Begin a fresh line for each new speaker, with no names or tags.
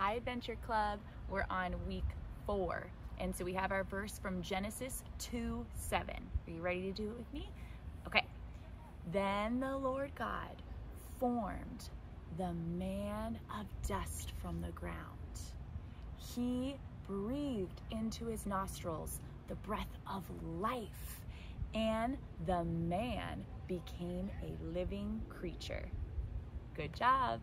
High Adventure Club. We're on week four. And so we have our verse from Genesis 2 7. Are you ready to do it with me? Okay. Then the Lord God formed the man of dust from the ground. He breathed into his nostrils the breath of life, and the man became a living creature. Good job.